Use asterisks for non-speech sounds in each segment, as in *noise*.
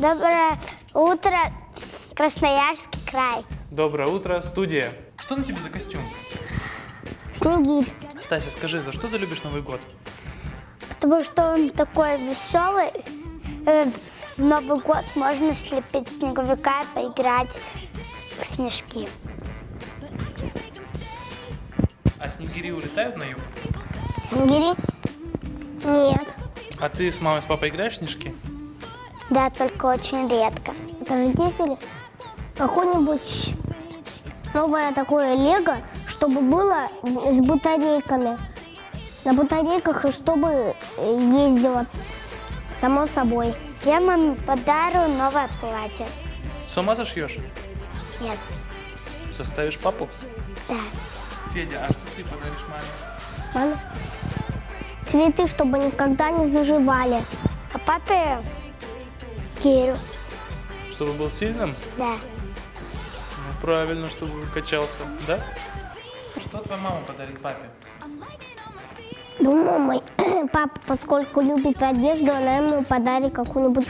Доброе утро, Красноярский край. Доброе утро, студия. Что на тебе за костюм? Снегирь. Стася, скажи, за что ты любишь Новый год? Потому что он такой веселый. Э, В Новый год можно слепить снеговика и поиграть в снежки. А снегири улетают на юг? Снегири? Нет. А ты с мамой, с папой играешь в снежки? Да, только очень редко. Родители какое-нибудь новое такое лего, чтобы было с батарейками. На батарейках и чтобы ездило само собой. Я маме подарю новое платье. С ума зашьешь? Нет. Заставишь папу? Да. Федя, а что ты подаришь маме? Ладно? Цветы, чтобы никогда не заживали. А папе Кирю. Чтобы был сильным? Да. Ну, правильно, чтобы качался, да? Что твоя мама подарит папе? Думаю, мой *clears throat* папа, поскольку любит одежду, она ему подарит какую-нибудь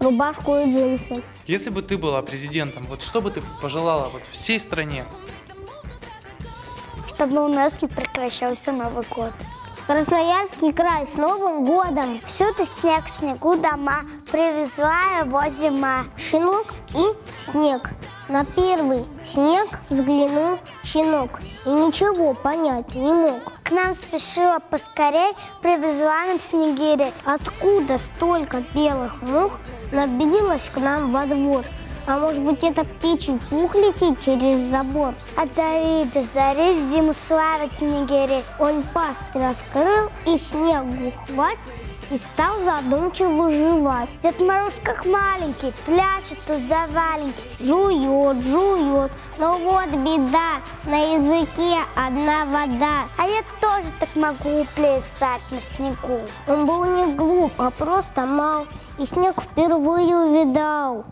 рубашку и джинсы. Если бы ты была президентом, вот что бы ты пожелала вот всей стране? Чтобы у нас не прекращался Новый год. Красноярский край с Новым годом! Всюду снег, снегу дома, привезла его зима. Щенок и снег. На первый снег взглянул щенок и ничего понять не мог. К нам спешила поскорей, привезла нам снегири. Откуда столько белых мух набилось к нам во двор? А может быть это птичий пух летит через забор? От зари до зари зиму славят снегири. Он пасть раскрыл и снегу хвать, и стал задумчиво жевать. Дед Мороз как маленький, пляшет у заваленки. Жует, жует, но вот беда, на языке одна вода. А я тоже так могу плясать на снегу. Он был не глуп, а просто мал, и снег впервые увидал.